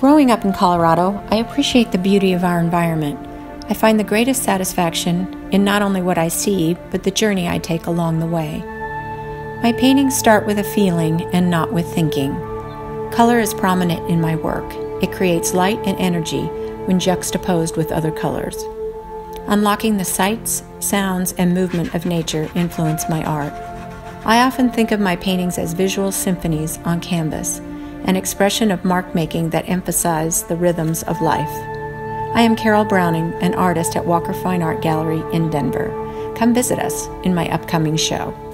Growing up in Colorado, I appreciate the beauty of our environment. I find the greatest satisfaction in not only what I see, but the journey I take along the way. My paintings start with a feeling and not with thinking. Color is prominent in my work. It creates light and energy when juxtaposed with other colors. Unlocking the sights, sounds, and movement of nature influence my art. I often think of my paintings as visual symphonies on canvas an expression of mark making that emphasize the rhythms of life. I am Carol Browning, an artist at Walker Fine Art Gallery in Denver. Come visit us in my upcoming show.